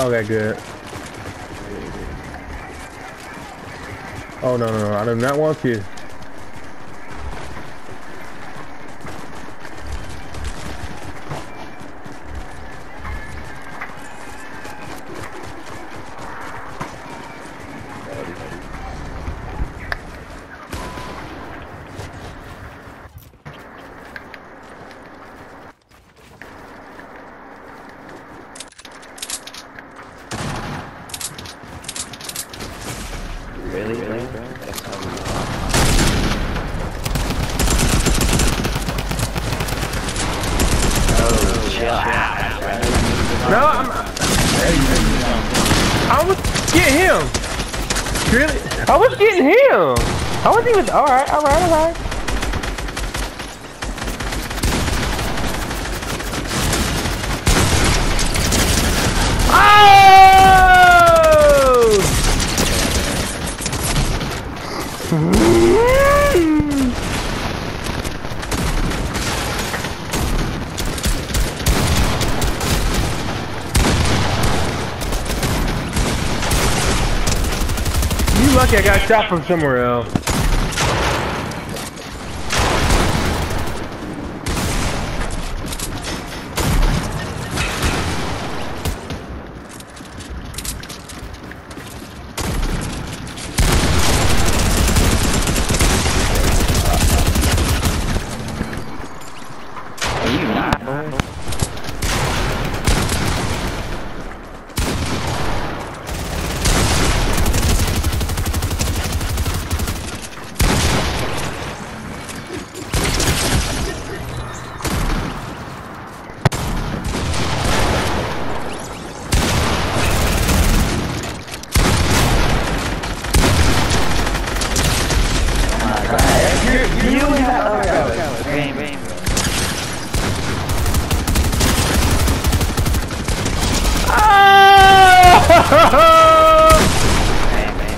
Okay, good. Oh no no no! I do not want you. Even. All right, all right, all right. Oh! You lucky I got shot from somewhere else. Are you not, bro? You have oh, Green, green, bro. Green, green.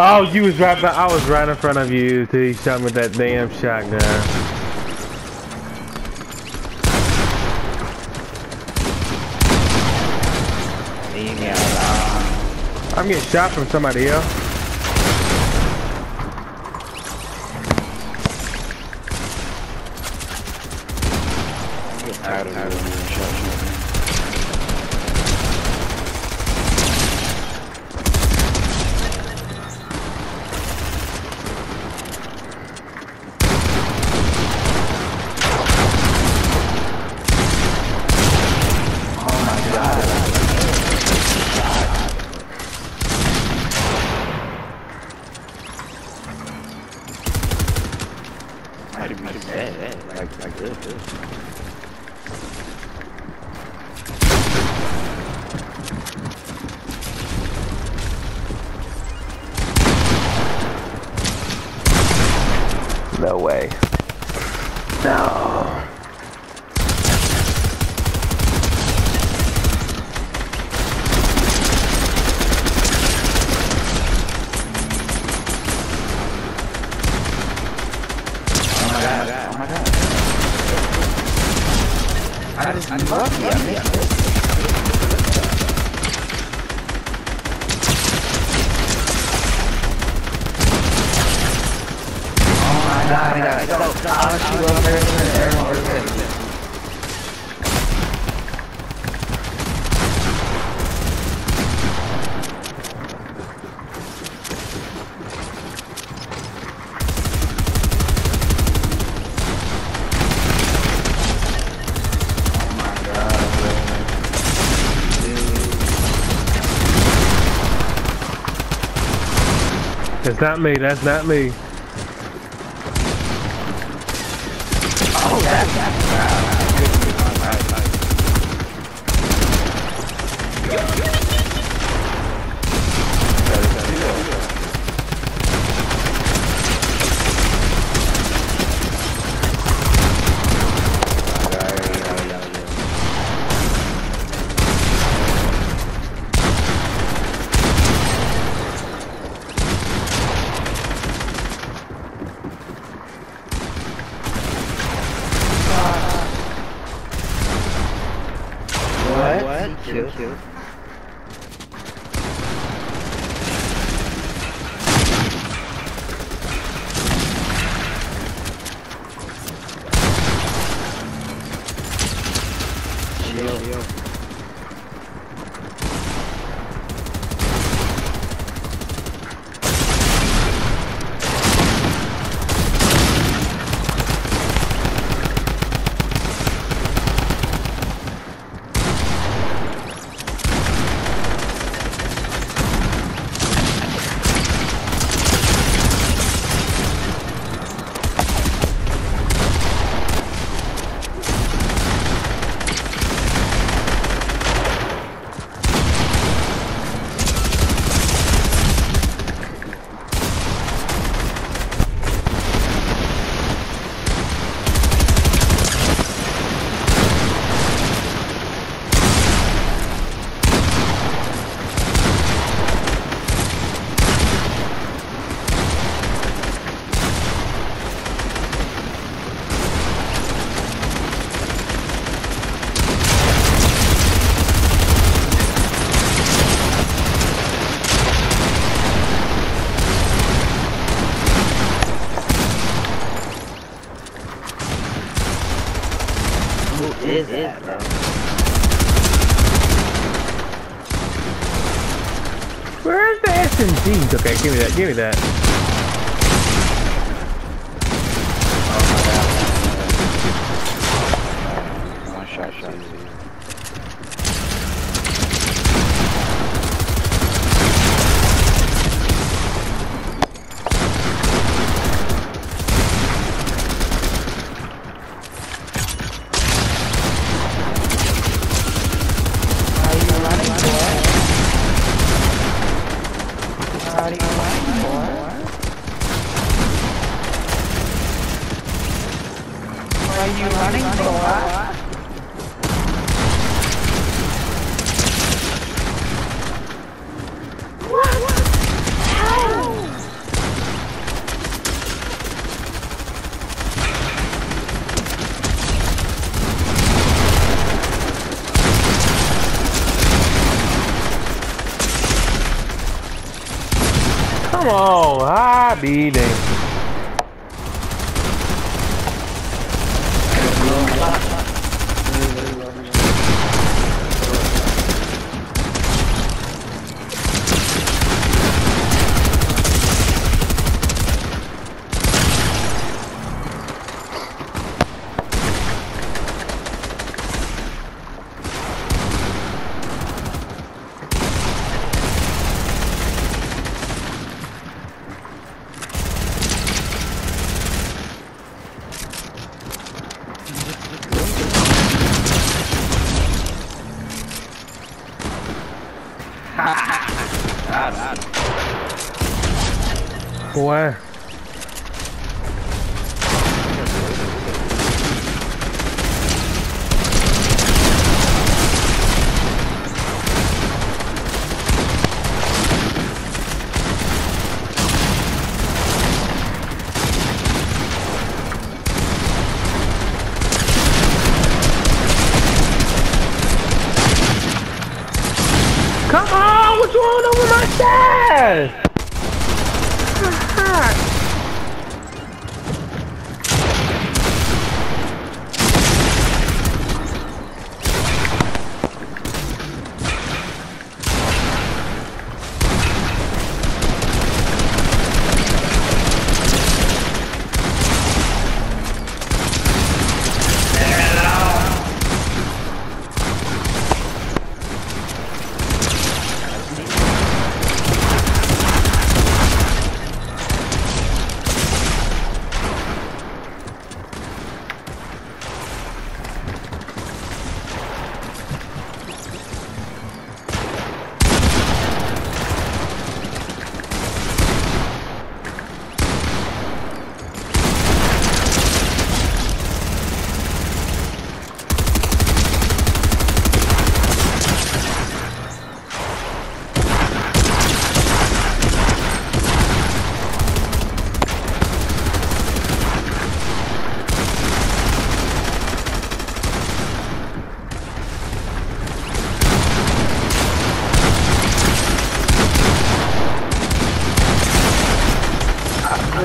Oh, you was right. I was right in front of you till you shot me with that damn shotgun. I'm getting shot from somebody else. I'm getting tired of tired of being shot. Oh my god. Might have been dead, like, like this, this. No way. No. Oh my god, oh my god. I just, I'm lucky, I missed it. Oh my god, I got it. So, I'll shoot over there and everyone was good. Oh my god, bro. It's not me. That's not me. Oh, that's that. SMG? Okay, give me that. Give me that. Oh, One shot, shot. Come on, I Come on, what's wrong over my chest?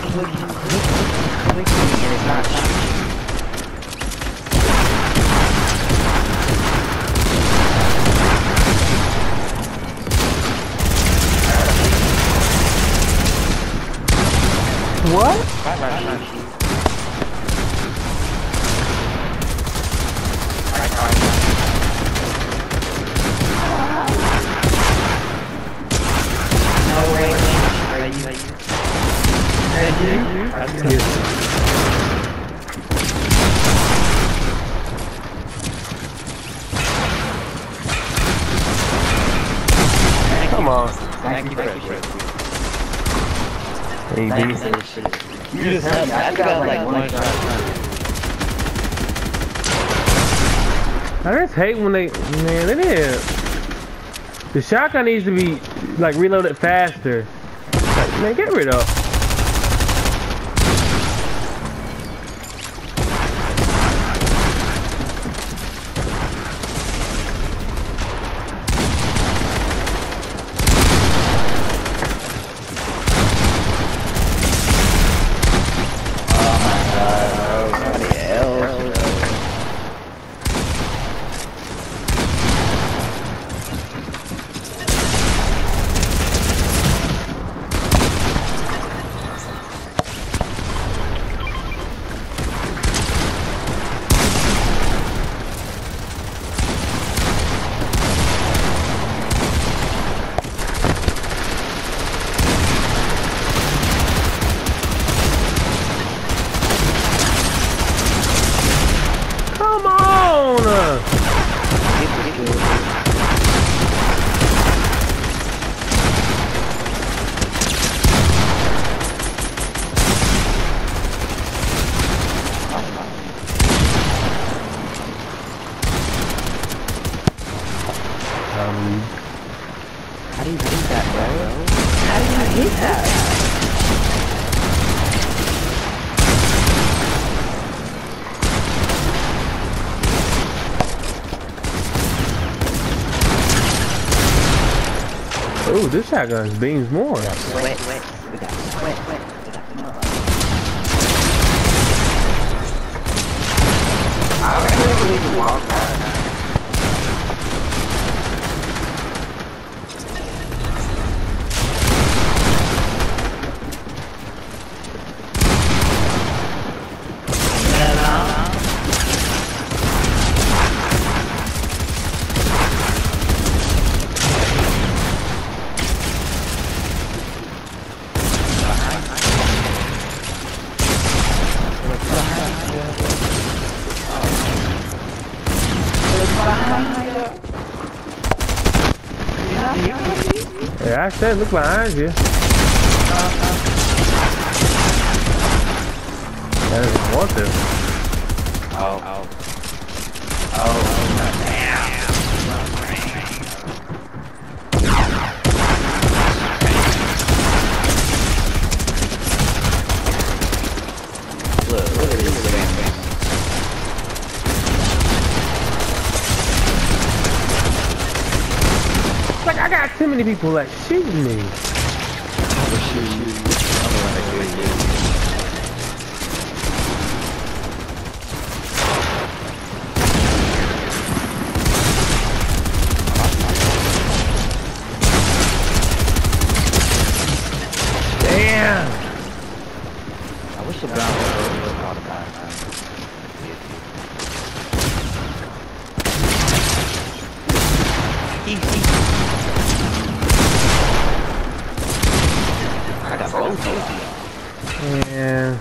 Clicking, clicking, clicking, and it's not shooting. What? Why not shooting? No way. Are you? Are you? Yes. Come on. Thank you for it. Hey, Thank you B. for. You just helped me. I got like one shot. I just hate when they, man, it is. The shotgun needs to be, like, reloaded faster. Like, man, get rid of. Somebody else. Come on! Um, How do you hit that, bro? How do you hit that? oh, this shotgun beams more. Sweat, sweat. I said, look behind you. I didn't want to. Oh, oh. Oh, Look, look at this man. Like, I got too many people, like, shooting me. Yeah.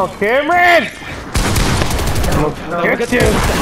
Got both of them. Come Cameron! Get you!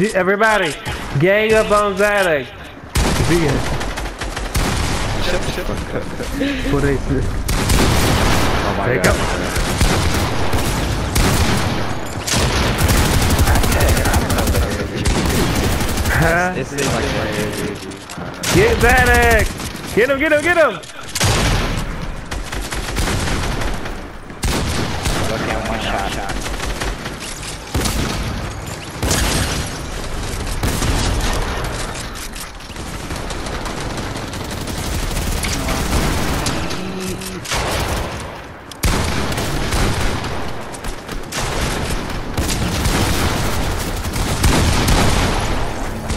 Everybody, gang up on Zadok. Vegan. What they say. Oh my Take god. Huh? This is like crazy. Get Zadok! Get him, get him, get him! Look at one shot.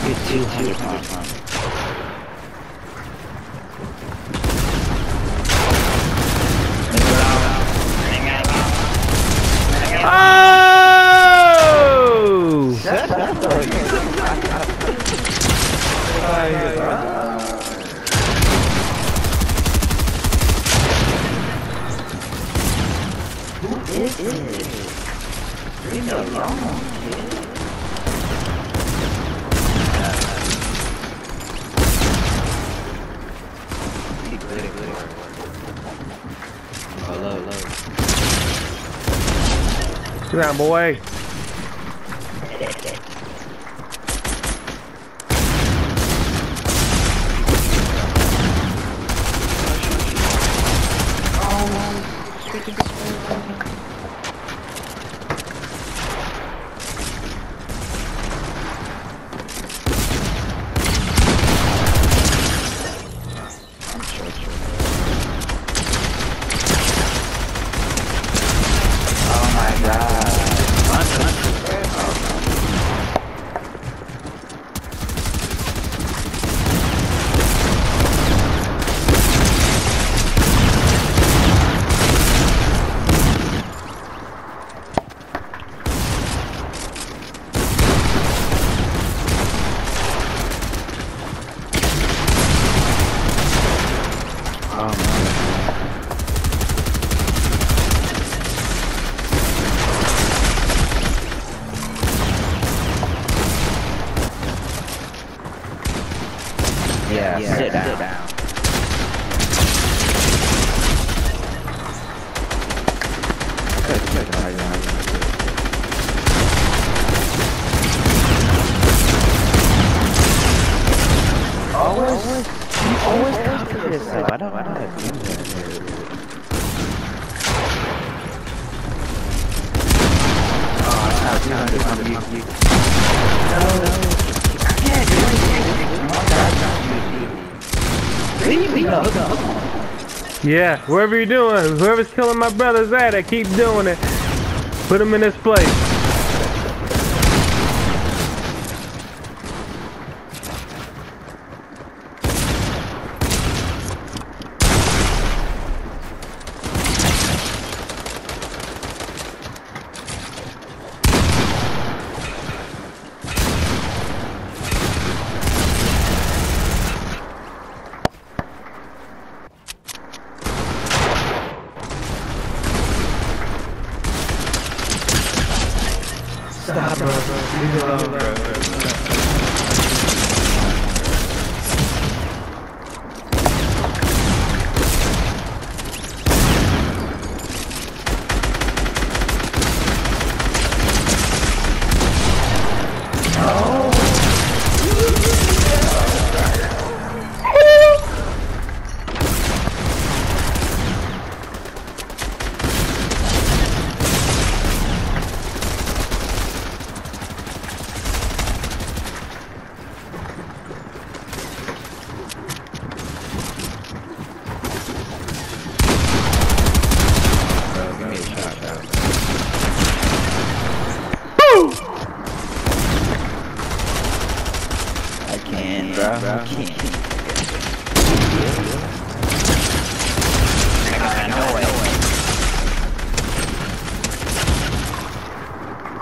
You're 200 pounds. Oh! Hello. Sit down, boy. Oh my god. Oh my god. Yeah, Yeah, sit sit down. Always, you always copy yourself. I don't know how to do that. Yeah, wherever you're doing, whoever's killing my brothers at it, keep doing it. Put him in his place.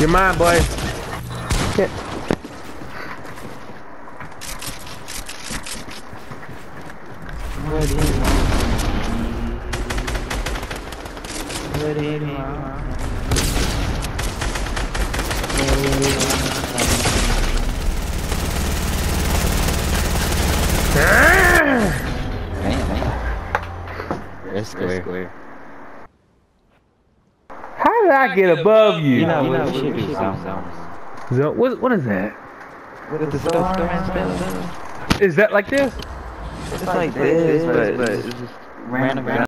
You're mine, boy. Yeah. It's clear. How did I get above you? You know, you know, we should do something. So, what, what is that? With the storm and spell. Is that like this? It's like this, but it's just random.